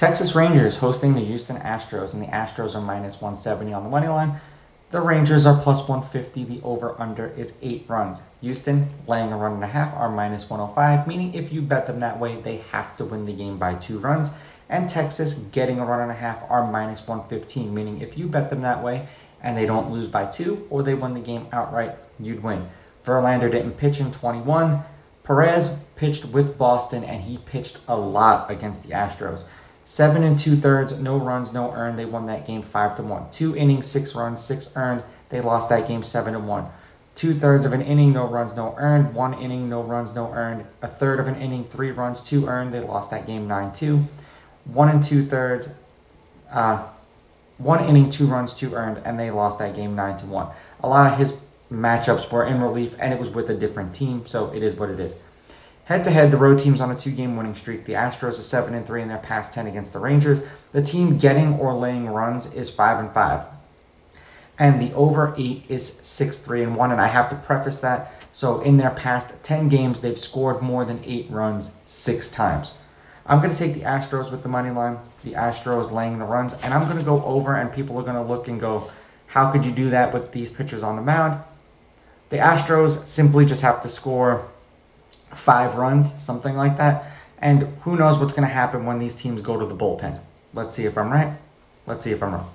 Texas Rangers hosting the Houston Astros, and the Astros are minus 170 on the money line. The Rangers are plus 150. The over under is eight runs. Houston laying a run and a half are minus 105, meaning if you bet them that way, they have to win the game by two runs. And Texas getting a run and a half are minus 115, meaning if you bet them that way and they don't lose by two or they win the game outright, you'd win. Verlander didn't pitch in 21. Perez pitched with Boston and he pitched a lot against the Astros. Seven and two thirds, no runs, no earned. They won that game five to one. Two innings, six runs, six earned. They lost that game seven to one. Two thirds of an inning, no runs, no earned. One inning, no runs, no earned. A third of an inning, three runs, two earned. They lost that game nine two. One and two thirds, uh, one inning, two runs, two earned, and they lost that game nine to one. A lot of his matchups were in relief, and it was with a different team, so it is what it is. Head to head, the road team's on a two game winning streak. The Astros are 7 and 3 in their past 10 against the Rangers. The team getting or laying runs is 5 and 5. And the over 8 is 6 3 and 1. And I have to preface that. So in their past 10 games, they've scored more than 8 runs six times. I'm going to take the Astros with the money line, the Astros laying the runs, and I'm going to go over, and people are going to look and go, How could you do that with these pitchers on the mound? The Astros simply just have to score five runs, something like that. And who knows what's going to happen when these teams go to the bullpen. Let's see if I'm right. Let's see if I'm wrong.